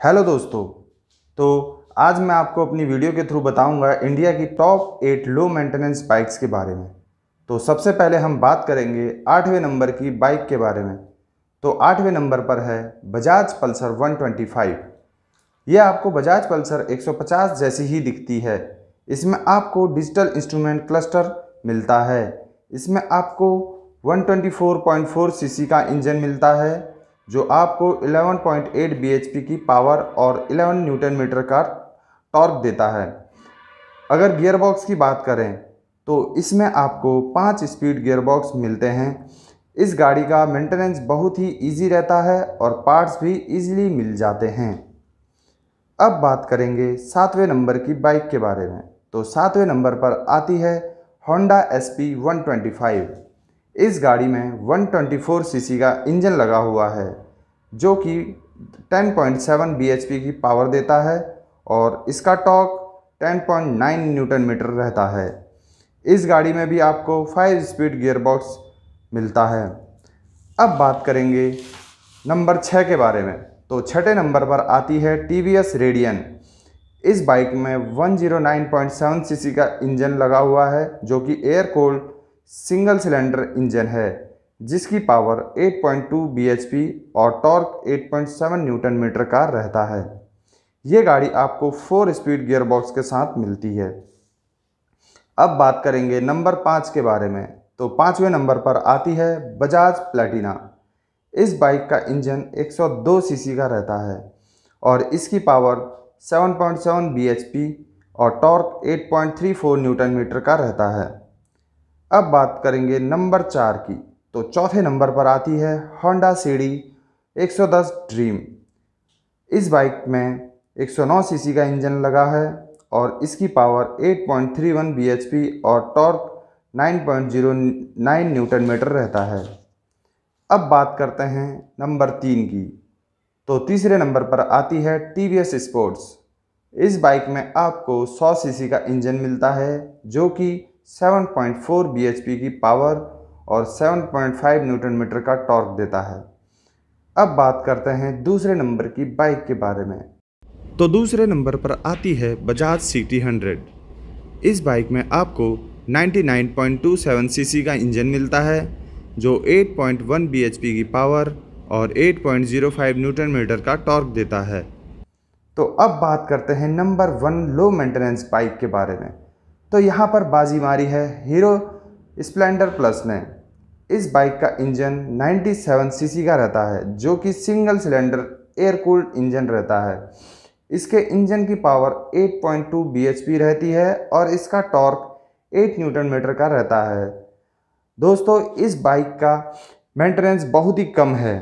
Hello दोस्तों। तो आज मैं आपको अपनी वीडियो के थ्रू बताऊँगा इंडिया की top eight low maintenance bikes के बारे में। तो सबसे पहले हम बात करेंगे आठवें नंबर की बाइक के बारे में। तो आठवें नंबर पर है बजाज पल्सर 125 यह आपको बजाज पल्सर 150 जैसी ही दिखती है। इसमें आपको डिजिटल इंस्ट्रूमेंट क्लस्टर मिलता है। इसमें आपको 124.4 सीसी का इंजन मिलता है। जो आपको 11.8 bhp की पावर और 11 न्यूटन मीटर का टॉर्क देता है। अगर गियर बॉक्स की बात करें तो इसमें आपको पाँच स्पीड गियर बॉक्स मिलते हैं। इस गाड़ी का मेंटेनेंस बहुत ही इजी रहता है और पार्ट्स भी इजीली मिल जाते हैं। अब बात करेंगे सातवें नंबर की बाइक के बारे में। तो सातवें नंबर पर आती है Honda S P one twenty five इस गाड़ी में 124 सीसी का इंजन लगा हुआ है, जो कि 10.7 bhp की पावर देता है और इसका टॉक 10.9 न्यूटन मीटर रहता है। इस गाड़ी में भी आपको 5 स्पीड गियर बॉक्स मिलता है। अब बात करेंगे नंबर छः के बारे में। तो छठे नंबर पर आती है टी वी एस रेडियन इस बाइक में 109.7 सीसी का इंजन लगा हुआ है, जो कि air cold single cylinder engine है, जिसकी पावर 8.2 bhp और टॉर्क 8.7 न्यूटन मीटर का रहता है। ये गाड़ी आपको फोर स्पीड गियर बॉक्स के साथ मिलती है। अब बात करेंगे नंबर पाँच के बारे में। तो पाँचवें नंबर पर आती है बजाज प्लेटिना। इस बाइक का इंजन 102 सीसी का रहता है और इसकी पावर 7.7 bhp और टॉर्क 8.34 न्यूटन मीटर का रहता है। अब बात करेंगे नंबर चार की। तो चौथे नंबर पर आती है होंडा सीडी 110 ड्रीम इस बाइक में 109 सीसी का इंजन लगा है और इसकी पावर 8.31 bhp और टॉर्क 9.09 न्यूटन मीटर रहता है। अब बात करते हैं नंबर तीन की। तो तीसरे नंबर पर आती है टी वी एस स्पोर्ट्स इस बाइक में आपको 100 सीसी का इंजन मिलता है जो कि 7.4 bhp की पावर और 7.5 न्यूटन मीटर का टॉर्क देता है। अब बात करते हैं दूसरे नंबर की बाइक के बारे में। तो दूसरे नंबर पर आती है बजाज सी टी हंड्रेड इस बाइक में आपको 99.27 सीसी का इंजन मिलता है, जो 8.1 bhp की पावर और 8.05 न्यूटन मीटर का टॉर्क देता है। तो अब बात करते हैं number one low maintenance bike के बारे में। तो यहाँ पर बाजी मारी है। हीरो स्प्लेंडर प्लस ने इस बाइक का इंजन 97 सीसी का रहता है, जो कि single cylinder air cooled engine रहता है। इसके इंजन की पावर 8.2 bhp रहती है और इसका टॉर्क 8 न्यूटन मीटर का रहता है। दोस्तों, इस बाइक का मेंटेनेंस बहुत ही कम है।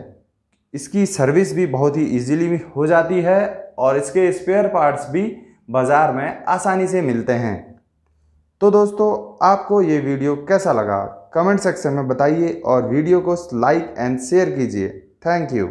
इसकी सर्विस भी बहुत ही इजीली हो जाती है और इसके स्पेयर पार्ट्स भी बाज़ार में आसानी से मिलते हैं। तो दोस्तों, आपको ये वीडियो कैसा लगा? कमेंट सेक्शन में बताइए और वीडियो को लाइक एंड शेयर कीजिए। Thank you.